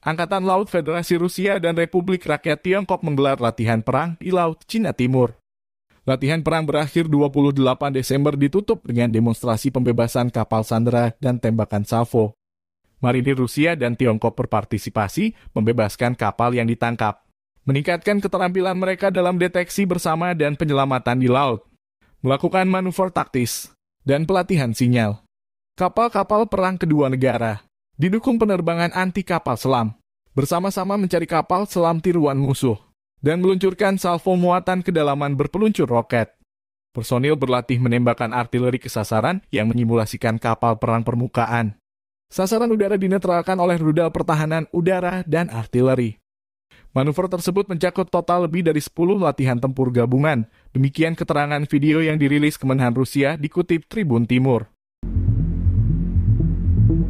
Angkatan Laut Federasi Rusia dan Republik Rakyat Tiongkok menggelar latihan perang di Laut Cina Timur. Latihan perang berakhir 28 Desember ditutup dengan demonstrasi pembebasan kapal sandera dan tembakan salvo. Marinir Rusia dan Tiongkok berpartisipasi membebaskan kapal yang ditangkap, meningkatkan keterampilan mereka dalam deteksi bersama dan penyelamatan di laut, melakukan manuver taktis, dan pelatihan sinyal. Kapal-kapal perang kedua negara didukung penerbangan anti kapal selam, bersama-sama mencari kapal selam tiruan musuh, dan meluncurkan salvo muatan kedalaman berpeluncur roket. Personil berlatih menembakkan artileri ke sasaran yang menyimulasikan kapal perang permukaan. Sasaran udara dinetralkan oleh rudal pertahanan udara dan artileri. Manuver tersebut mencakup total lebih dari 10 latihan tempur gabungan. Demikian keterangan video yang dirilis Kemenhan Rusia dikutip Tribun Timur.